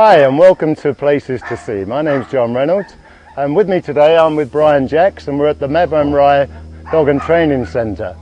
Hi and welcome to Places to See. My name's John Reynolds and with me today I'm with Brian Jacks and we're at the Medway Rye Dog and Training Centre.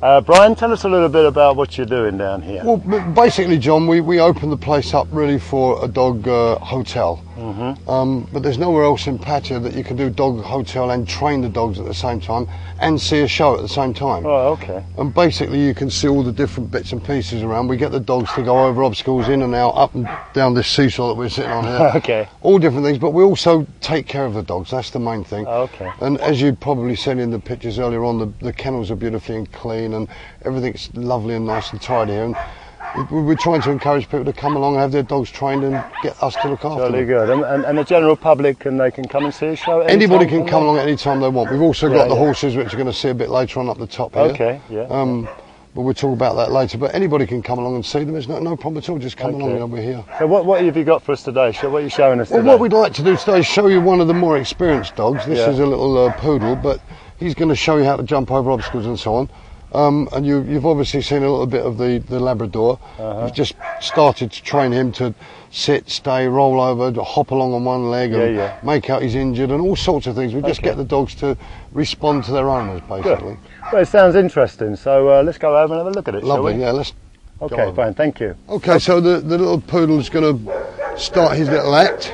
Uh, Brian, tell us a little bit about what you're doing down here. Well, basically, John, we, we opened the place up really for a dog uh, hotel. Mm-hmm. Um, but there's nowhere else in Pattaya that you can do dog hotel and train the dogs at the same time and see a show at the same time. Oh, okay. And basically, you can see all the different bits and pieces around. We get the dogs to go over obstacles in and out, up and down this seesaw that we're sitting on here. okay. All different things, but we also take care of the dogs. That's the main thing. Okay. And as you probably seen in the pictures earlier on, the, the kennels are beautifully and clean, and everything's lovely and nice and tidy. And we're trying to encourage people to come along and have their dogs trained and get us to look after Jolly them. good. And, and, and the general public, and they can come and see a show? Anybody can come along at any time they want. We've also Yeah, got the yeah. horses, which you're going to see a bit later on up the top here. Okay, yeah. Um, but we'll talk about that later. But anybody can come along and see them. There's no, no problem at all. Just come along Okay. and we're here. So what, what have you got for us today? What are you showing us Well, today? what we'd like to do today is show you one of the more experienced dogs. This Yeah. is a little uh, poodle, but he's going to show you how to jump over obstacles and so on. Um, and you, you've obviously seen a little bit of the, the Labrador. Uh-huh. We've just started to train him to sit, stay, roll over, hop along on one leg, and Yeah, make out he's injured, and all sorts of things. We just get the dogs to respond to their owners, basically. Well, it sounds interesting. So uh, let's go over and have a look at it, shall Lovely, we? yeah. Let's. Okay, fine. Thank you. Okay, so the, the little poodle's going to start his little act.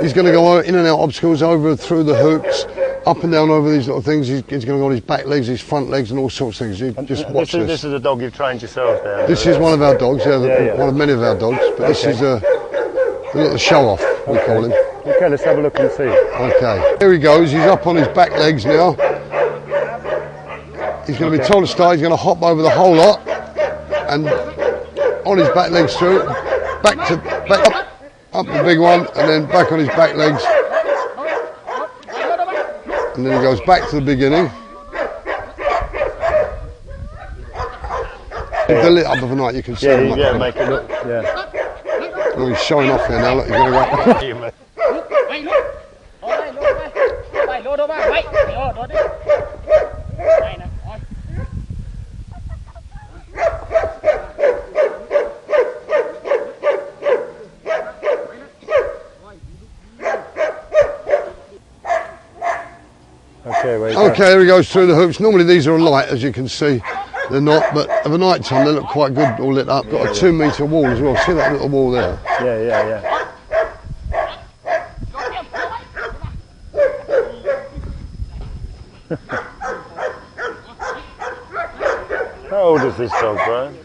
He's going to go in and out obstacles, over through the hoops, up and down over these little things. He's, he's going to go on his back legs, his front legs, and all sorts of things. You just Uh, watch this. Is, this. is a dog you've trained yourself down This is one of our dogs, yeah, the, Yeah, yeah. one of many of our dogs. But this is a, the little show off, we call him. Okay, let's have a look and see. Okay, here he goes. He's up on his back legs now. He's going to be Okay. told to start. He's going to hop over the whole lot and on his back legs through, back to back up, up the big one, and then back on his back legs, and then he goes back to the beginning. With the lit up of the night, you can see Yeah, him. yeah, better. make it look. Yeah. Oh, he's showing off here now. Look, he's going to go. Okay, go. Okay, there he goes through the hoops. Normally these are light, as you can see. They're not, but of a night time they look quite good, all lit up. Got a two metre wall as well. See that little wall there? Yeah, yeah, yeah. How old is this dog, Brian?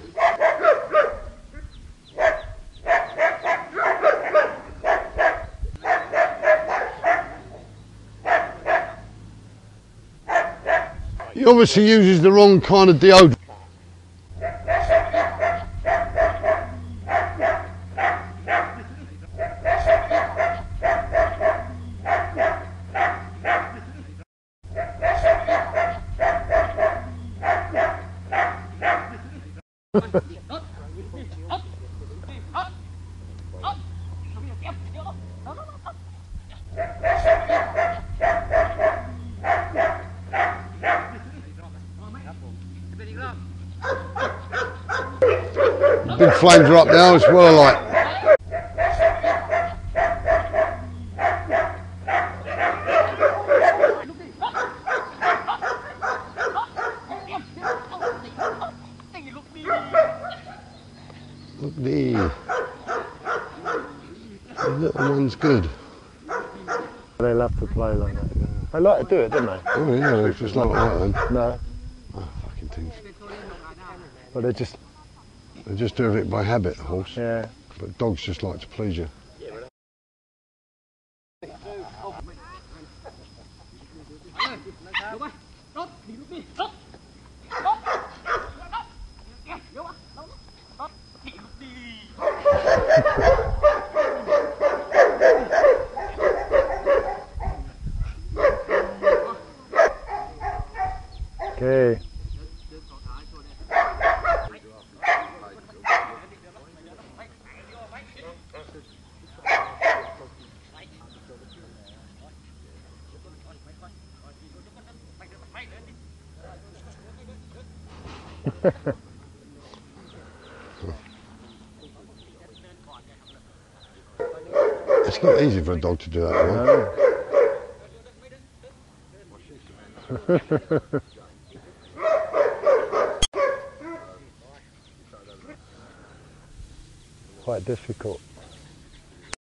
He obviously uses the wrong kind of deodorant. Big flames are up now. It's well alight. Look the the little one's good. They love to play like that. They like to do it, don't they? Oh yeah, it's just like that then. No, Oh, fucking things. but they just They just do it by habit, the horse. yeah. But dogs just like to please you. it's not easy for a dog to do that. No. Quite difficult.